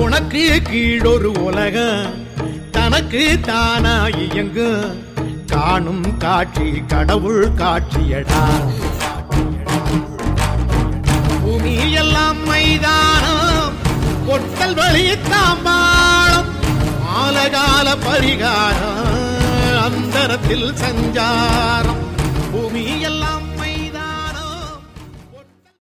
உனக்கு கீழொரு உலகம் தனக்கு தானா இயங்கும். காணும் காட்சி கடவுள் காட்சியடா. பூமி எல்லாம் மைதானம் கொட்டல் வழி தாம்பாளம் ஆலகால பரிகாரம் அந்தரத்தில் சஞ்சாரம்.